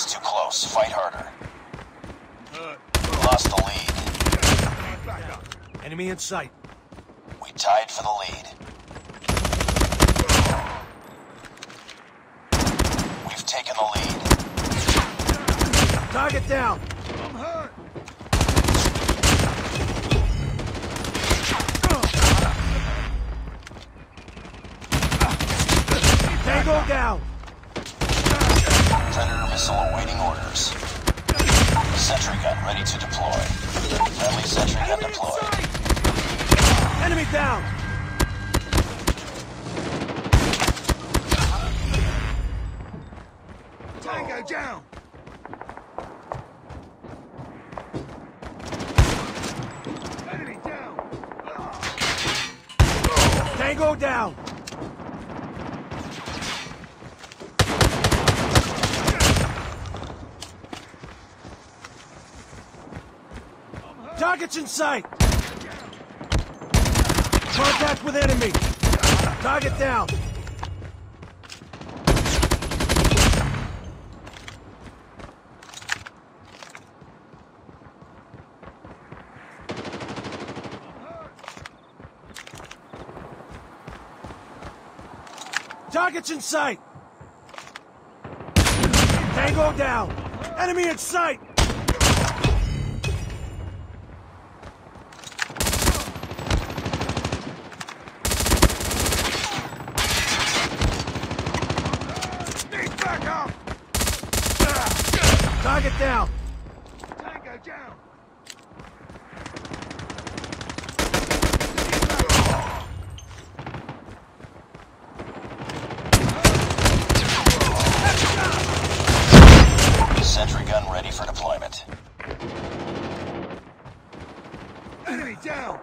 It's too close. Fight harder. We lost the lead. Enemy in sight. We tied for the lead. We've taken the lead. Target down. Tango down. Ready to deploy. Friendly sentry gun deployed. Enemy down. Tango down! Enemy down! Tango down. Targets in sight. Contact with enemy. Target down. Targets in sight. Tango down. Enemy in sight. Target down! Tango down! Sentry gun ready for deployment. Enemy down!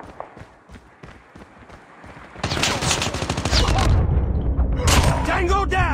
Tango down!